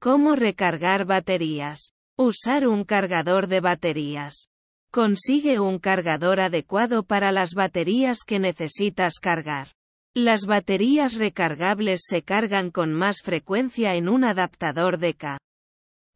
¿Cómo recargar baterías? Usar un cargador de baterías. Consigue un cargador adecuado para las baterías que necesitas cargar. Las baterías recargables se cargan con más frecuencia en un adaptador de K.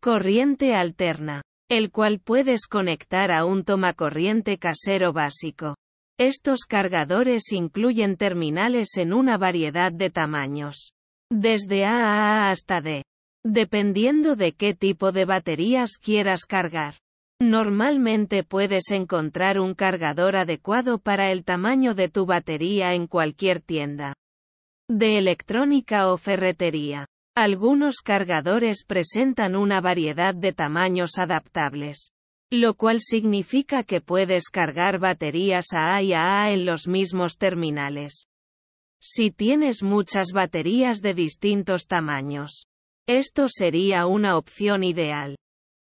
Corriente alterna, el cual puedes conectar a un tomacorriente casero básico. Estos cargadores incluyen terminales en una variedad de tamaños. Desde AAA hasta D. Dependiendo de qué tipo de baterías quieras cargar. Normalmente puedes encontrar un cargador adecuado para el tamaño de tu batería en cualquier tienda de electrónica o ferretería. Algunos cargadores presentan una variedad de tamaños adaptables, lo cual significa que puedes cargar baterías AA y AA en los mismos terminales. Si tienes muchas baterías de distintos tamaños, esto sería una opción ideal.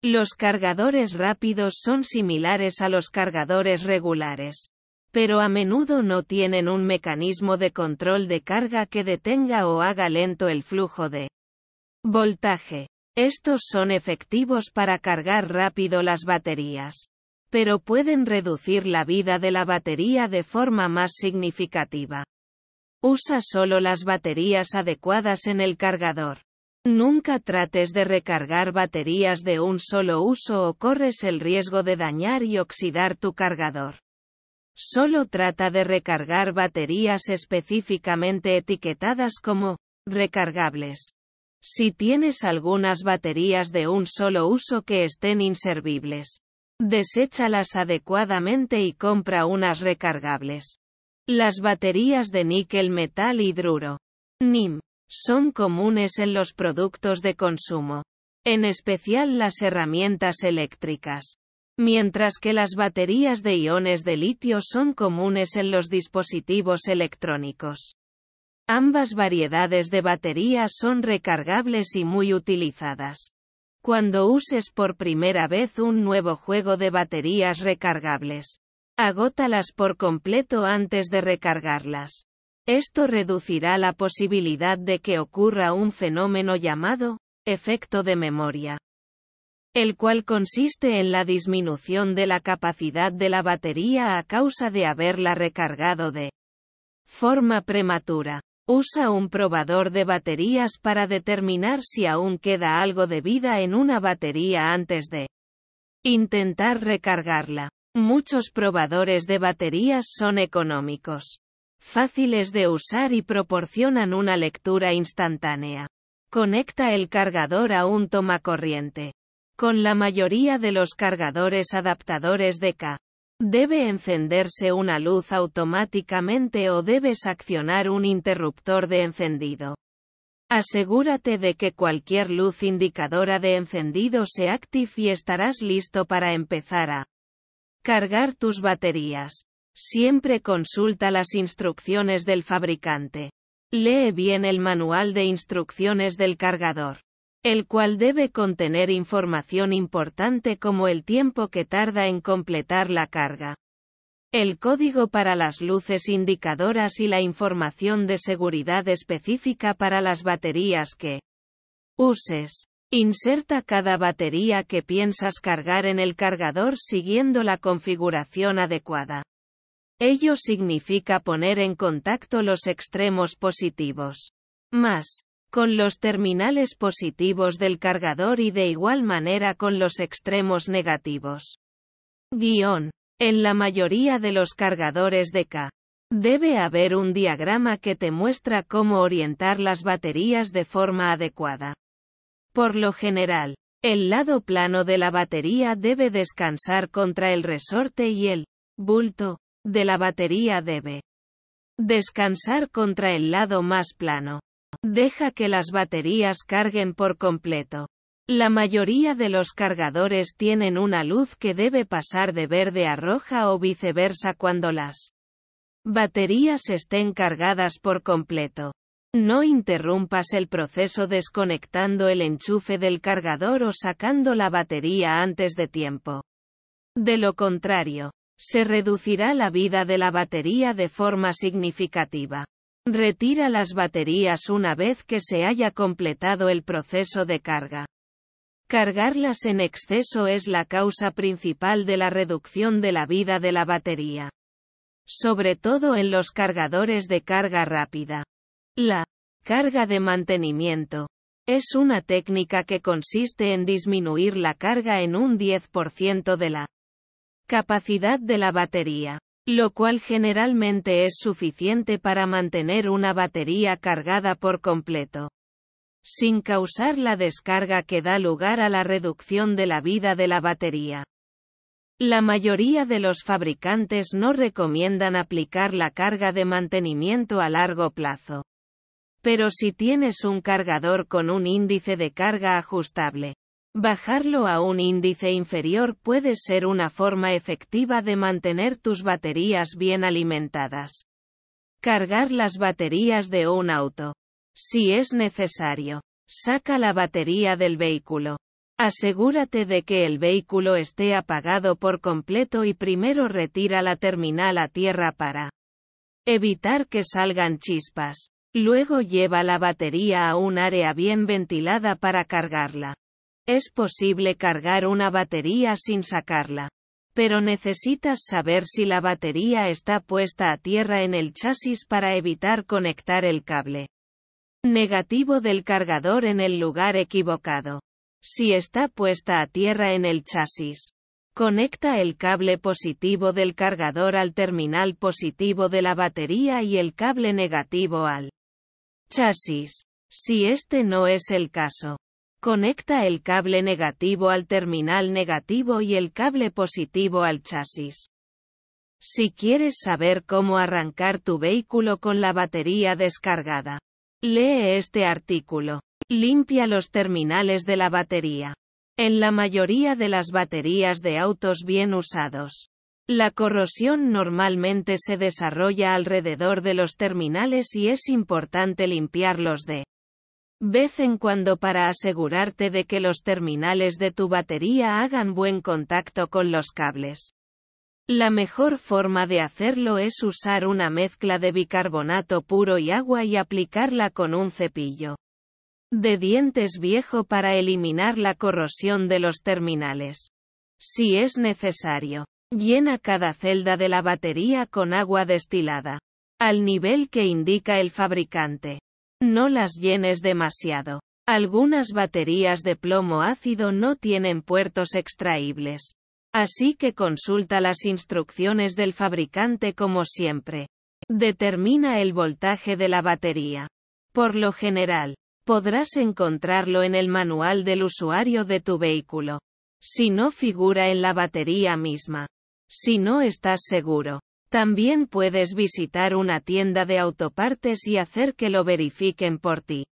Los cargadores rápidos son similares a los cargadores regulares, pero a menudo no tienen un mecanismo de control de carga que detenga o haga lento el flujo de Voltaje. Estos son efectivos para cargar rápido las baterías. Pero pueden reducir la vida de la batería de forma más significativa. Usa solo las baterías adecuadas en el cargador. Nunca trates de recargar baterías de un solo uso o corres el riesgo de dañar y oxidar tu cargador. Solo trata de recargar baterías específicamente etiquetadas como recargables. Si tienes algunas baterías de un solo uso que estén inservibles, deséchalas adecuadamente y compra unas recargables. Las baterías de níquel metal hidruro, NIM, son comunes en los productos de consumo, en especial las herramientas eléctricas, mientras que las baterías de iones de litio son comunes en los dispositivos electrónicos. Ambas variedades de baterías son recargables y muy utilizadas. Cuando uses por primera vez un nuevo juego de baterías recargables, agótalas por completo antes de recargarlas. Esto reducirá la posibilidad de que ocurra un fenómeno llamado efecto de memoria, el cual consiste en la disminución de la capacidad de la batería a causa de haberla recargado de forma prematura. Usa un probador de baterías para determinar si aún queda algo de vida en una batería antes de intentar recargarla. Muchos probadores de baterías son económicos, fáciles de usar y proporcionan una lectura instantánea. Conecta el cargador a un tomacorriente. Con la mayoría de los cargadores adaptadores de K, Debe encenderse una luz automáticamente o debes accionar un interruptor de encendido. Asegúrate de que cualquier luz indicadora de encendido se active y estarás listo para empezar a cargar tus baterías. Siempre consulta las instrucciones del fabricante. Lee bien el manual de instrucciones del cargador el cual debe contener información importante como el tiempo que tarda en completar la carga. El código para las luces indicadoras y la información de seguridad específica para las baterías que uses. Inserta cada batería que piensas cargar en el cargador siguiendo la configuración adecuada. Ello significa poner en contacto los extremos positivos. Más con los terminales positivos del cargador y de igual manera con los extremos negativos. Guión. En la mayoría de los cargadores de K. Debe haber un diagrama que te muestra cómo orientar las baterías de forma adecuada. Por lo general, el lado plano de la batería debe descansar contra el resorte y el bulto de la batería debe descansar contra el lado más plano. Deja que las baterías carguen por completo. La mayoría de los cargadores tienen una luz que debe pasar de verde a roja o viceversa cuando las baterías estén cargadas por completo. No interrumpas el proceso desconectando el enchufe del cargador o sacando la batería antes de tiempo. De lo contrario, se reducirá la vida de la batería de forma significativa. Retira las baterías una vez que se haya completado el proceso de carga. Cargarlas en exceso es la causa principal de la reducción de la vida de la batería. Sobre todo en los cargadores de carga rápida. La carga de mantenimiento es una técnica que consiste en disminuir la carga en un 10% de la capacidad de la batería, lo cual generalmente es suficiente para mantener una batería cargada por completo sin causar la descarga que da lugar a la reducción de la vida de la batería. La mayoría de los fabricantes no recomiendan aplicar la carga de mantenimiento a largo plazo. Pero si tienes un cargador con un índice de carga ajustable, bajarlo a un índice inferior puede ser una forma efectiva de mantener tus baterías bien alimentadas. Cargar las baterías de un auto. Si es necesario, saca la batería del vehículo. Asegúrate de que el vehículo esté apagado por completo y primero retira la terminal a tierra para evitar que salgan chispas. Luego lleva la batería a un área bien ventilada para cargarla. Es posible cargar una batería sin sacarla. Pero necesitas saber si la batería está puesta a tierra en el chasis para evitar conectar el cable negativo del cargador en el lugar equivocado. Si está puesta a tierra en el chasis, conecta el cable positivo del cargador al terminal positivo de la batería y el cable negativo al chasis. Si este no es el caso, conecta el cable negativo al terminal negativo y el cable positivo al chasis. Si quieres saber cómo arrancar tu vehículo con la batería descargada, Lee este artículo. Limpia los terminales de la batería. En la mayoría de las baterías de autos bien usados, la corrosión normalmente se desarrolla alrededor de los terminales y es importante limpiarlos de vez en cuando para asegurarte de que los terminales de tu batería hagan buen contacto con los cables. La mejor forma de hacerlo es usar una mezcla de bicarbonato puro y agua y aplicarla con un cepillo de dientes viejo para eliminar la corrosión de los terminales. Si es necesario, llena cada celda de la batería con agua destilada, al nivel que indica el fabricante. No las llenes demasiado. Algunas baterías de plomo ácido no tienen puertos extraíbles. Así que consulta las instrucciones del fabricante como siempre. Determina el voltaje de la batería. Por lo general, podrás encontrarlo en el manual del usuario de tu vehículo. Si no figura en la batería misma. Si no estás seguro, también puedes visitar una tienda de autopartes y hacer que lo verifiquen por ti.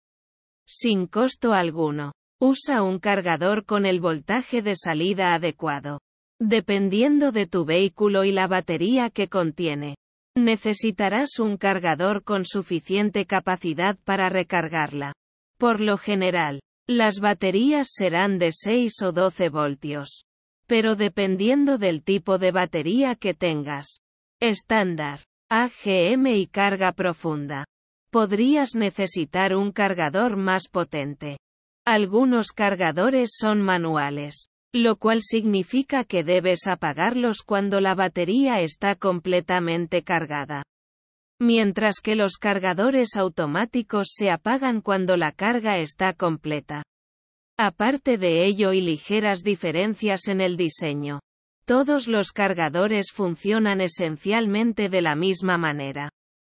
Sin costo alguno. Usa un cargador con el voltaje de salida adecuado. Dependiendo de tu vehículo y la batería que contiene, necesitarás un cargador con suficiente capacidad para recargarla. Por lo general, las baterías serán de 6 o 12 voltios. Pero dependiendo del tipo de batería que tengas, estándar, AGM y carga profunda, podrías necesitar un cargador más potente. Algunos cargadores son manuales lo cual significa que debes apagarlos cuando la batería está completamente cargada. Mientras que los cargadores automáticos se apagan cuando la carga está completa. Aparte de ello y ligeras diferencias en el diseño. Todos los cargadores funcionan esencialmente de la misma manera.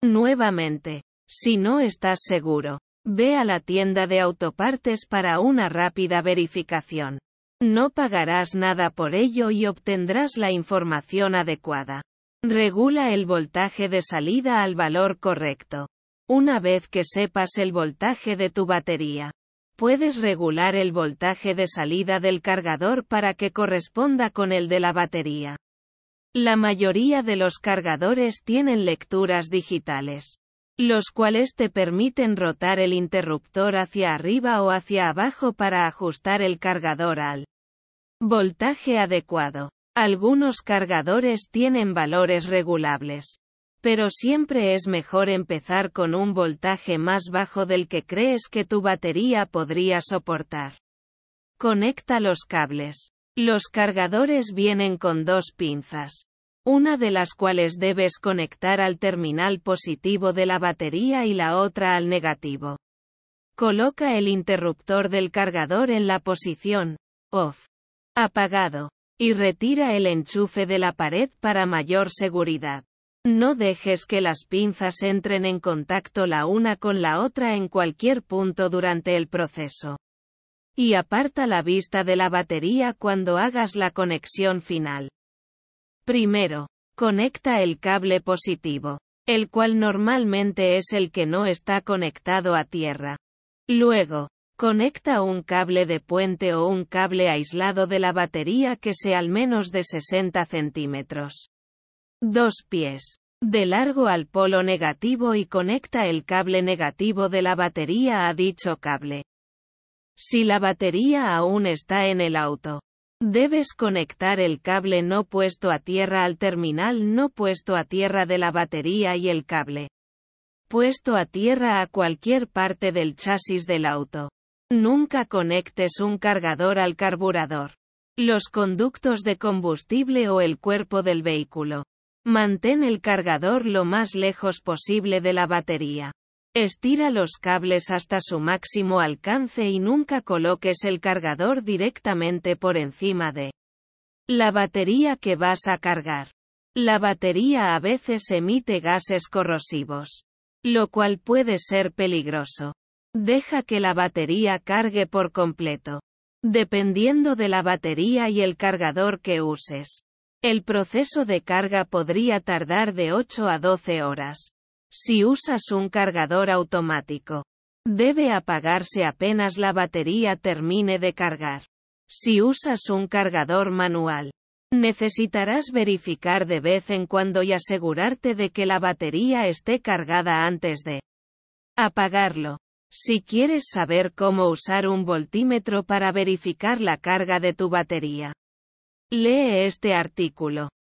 Nuevamente, si no estás seguro, ve a la tienda de autopartes para una rápida verificación. No pagarás nada por ello y obtendrás la información adecuada. Regula el voltaje de salida al valor correcto. Una vez que sepas el voltaje de tu batería, puedes regular el voltaje de salida del cargador para que corresponda con el de la batería. La mayoría de los cargadores tienen lecturas digitales los cuales te permiten rotar el interruptor hacia arriba o hacia abajo para ajustar el cargador al voltaje adecuado. Algunos cargadores tienen valores regulables. Pero siempre es mejor empezar con un voltaje más bajo del que crees que tu batería podría soportar. Conecta los cables. Los cargadores vienen con dos pinzas. Una de las cuales debes conectar al terminal positivo de la batería y la otra al negativo. Coloca el interruptor del cargador en la posición off, apagado, y retira el enchufe de la pared para mayor seguridad. No dejes que las pinzas entren en contacto la una con la otra en cualquier punto durante el proceso. Y aparta la vista de la batería cuando hagas la conexión final. Primero, conecta el cable positivo, el cual normalmente es el que no está conectado a tierra. Luego, conecta un cable de puente o un cable aislado de la batería que sea al menos de 60 centímetros. Dos pies. De largo al polo negativo y conecta el cable negativo de la batería a dicho cable. Si la batería aún está en el auto, debes conectar el cable no puesto a tierra al terminal no puesto a tierra de la batería y el cable puesto a tierra a cualquier parte del chasis del auto. Nunca conectes un cargador al carburador, los conductos de combustible o el cuerpo del vehículo. Mantén el cargador lo más lejos posible de la batería. Estira los cables hasta su máximo alcance y nunca coloques el cargador directamente por encima de la batería que vas a cargar. La batería a veces emite gases corrosivos, lo cual puede ser peligroso. Deja que la batería cargue por completo. Dependiendo de la batería y el cargador que uses. El proceso de carga podría tardar de 8 a 12 horas. Si usas un cargador automático, debe apagarse apenas la batería termine de cargar. Si usas un cargador manual, necesitarás verificar de vez en cuando y asegurarte de que la batería esté cargada antes de apagarlo. Si quieres saber cómo usar un voltímetro para verificar la carga de tu batería, Lee este artículo.